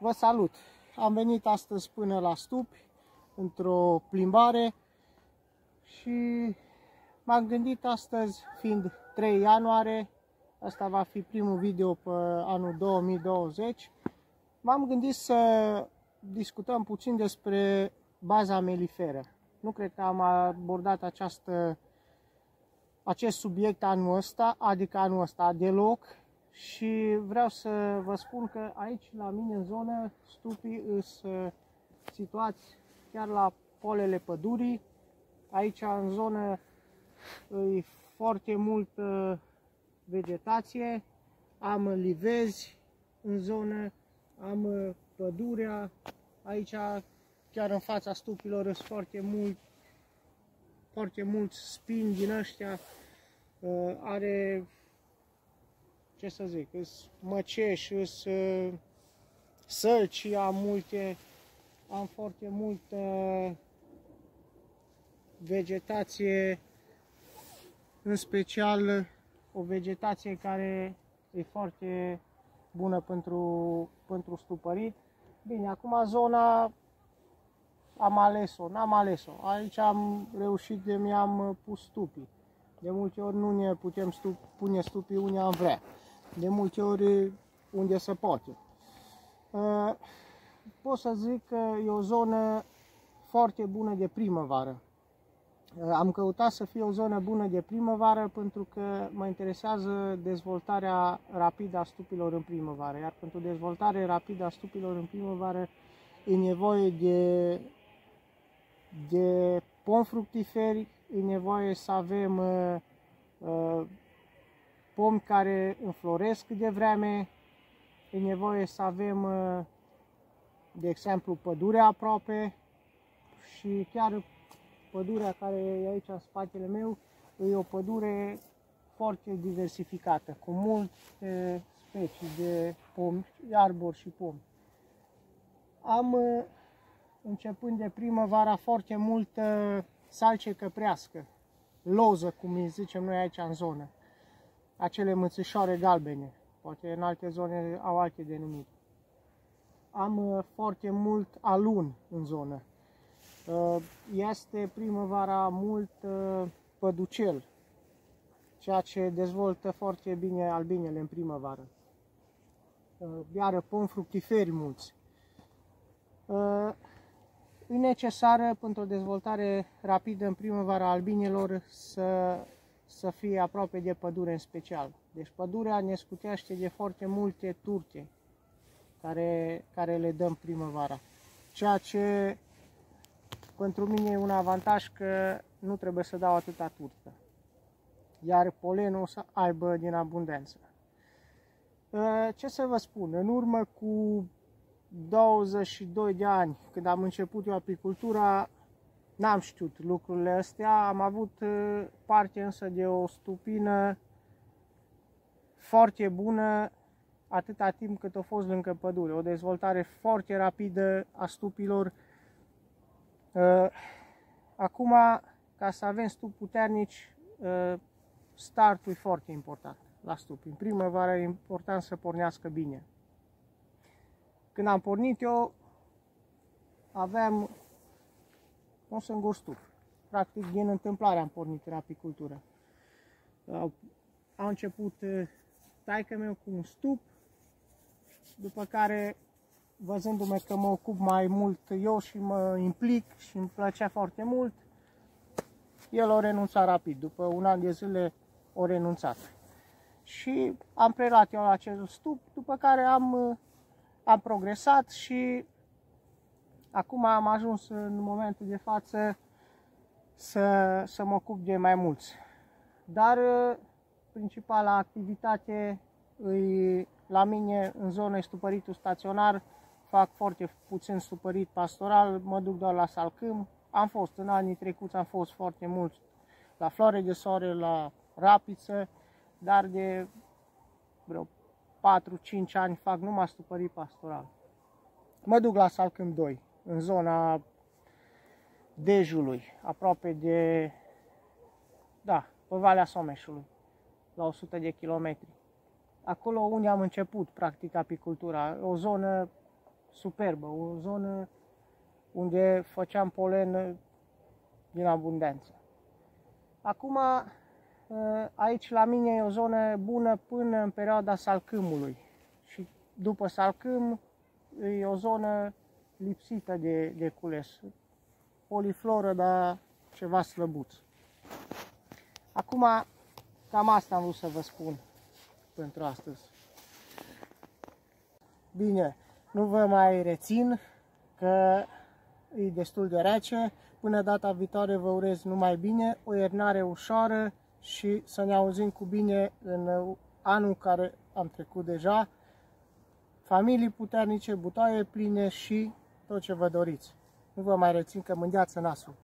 Vă salut! Am venit astăzi până la Stupi, într-o plimbare și m-am gândit astăzi, fiind 3 ianuarie, asta va fi primul video pe anul 2020, m-am gândit să discutăm puțin despre baza meliferă. Nu cred că am abordat această, acest subiect anul ăsta, adică anul ăsta deloc, și vreau să vă spun că aici la mine în zonă stupii sunt situați chiar la polele pădurii. Aici în zonă e foarte multă vegetație, am livezi în zonă, am pădurea, aici chiar în fața stupilor sunt foarte mult foarte mulți spini din ăștia, are ce să zic, îs măceși, îs uh, sălci, am multe, am foarte multă vegetație, în special o vegetație care e foarte bună pentru, pentru stupărit. Bine, acum zona am ales-o, n-am ales-o. Aici am reușit de mi-am pus stupii. De multe ori nu ne putem stup, pune stupii unde am vrea de multe ori unde se poate. Uh, pot să zic că e o zonă foarte bună de primăvară. Uh, am căutat să fie o zonă bună de primăvară pentru că mă interesează dezvoltarea rapidă a stupilor în primăvară. Iar pentru dezvoltare rapidă a stupilor în primăvară e nevoie de, de pom fructiferi, e nevoie să avem uh, uh, pomi care înfloresc de vreme, e nevoie să avem, uh, de exemplu, pădurea aproape și chiar pădurea care e aici în spatele meu e o pădure foarte diversificată, cu multe specii de pomi, arbori și pomi. Am, uh, începând de primăvara, foarte multă salce căprească, loză, cum îi zicem noi aici în zonă acele mățișoare galbene. Poate în alte zone au alte denumiri. Am uh, foarte mult alun în zonă. Uh, este primăvara mult uh, păducel, ceea ce dezvoltă foarte bine albinele în primăvară. Iar pom fructiferi mulți. E necesară pentru o dezvoltare rapidă în primăvara albinelor să să fie aproape de pădure în special. Deci pădurea ne scutește de foarte multe turte care, care le dăm primăvara. Ceea ce pentru mine e un avantaj că nu trebuie să dau atâta turtă. Iar polenul o să aibă din abundență. Ă, ce să vă spun, în urmă cu 22 de ani, când am început eu apicultura, N-am știut lucrurile astea, am avut uh, parte însă de o stupină foarte bună atâta timp cât a fost lângă pădure. O dezvoltare foarte rapidă a stupilor. Uh, acum, ca să avem stupi puternici, uh, startul e foarte important la stupi. În primăvară e important să pornească bine. Când am pornit eu, aveam un singur stup. Practic, din întâmplare am pornit în apicultură. A început taică meu cu un stup, după care, văzându-mă că mă ocup mai mult eu și mă implic și îmi plăcea foarte mult, el a renunțat rapid. După un an de zile o renunțat. Și am preluat eu acel stup, după care am, am progresat și Acum am ajuns în momentul de față să, să mă ocup de mai mulți. Dar uh, principala activitate îi, la mine în zonă stupăritul staționar, fac foarte puțin stupărit pastoral, mă duc doar la salcâm. Am fost în anii trecuți, am fost foarte mult la floare de soare, la rapiță, dar de vreo 4-5 ani fac numai stupărit pastoral. Mă duc la salcâm 2 în zona Dejului, aproape de, da, pe Valea Someșului, la 100 de kilometri. Acolo unde am început, practic, apicultura, o zonă superbă, o zonă unde făceam polen din abundență. Acum, ă, aici la mine e o zonă bună până în perioada salcâmului și după salcâm e o zonă lipsită de, de cules. Polifloră, dar ceva slăbuț. Acum, cam asta am vrut să vă spun pentru astăzi. Bine, nu vă mai rețin că e destul de rece. Până data viitoare vă urez numai bine, o iernare ușoară și să ne auzim cu bine în anul care am trecut deja. Familii puternice, butoaie pline și tot ce vă doriți. Nu vă mai rețin că mângeați nasul.